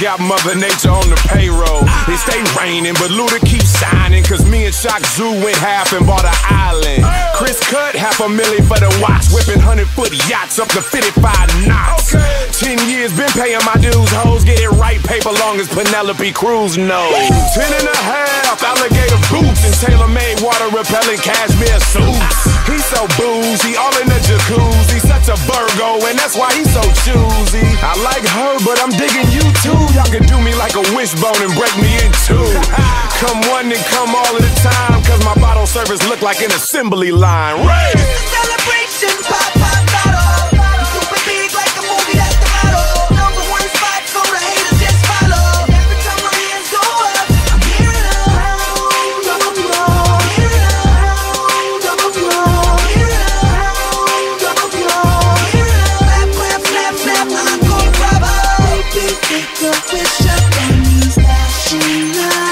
got Mother Nature on the payroll. They stay raining, but Luda keeps shining. Cause me and Chaka Zulu went half and bought an island. Chris cut half a million for the watch, whipping 100 foot yachts up to 55 knots. Ten years been paying my dues, hoes get it right, paper long as Penelope Cruz knows. Ten and a half alligator boots and tailor made water repellent cashmere suits. He's so all in and that's why he's so choosy. I like her, but I'm digging you too. Y'all can do me like a wishbone and break me in two. come one and come all of the time, cause my bottle service look like an assembly line. Right? Celebrate Take a picture and he's dashing up.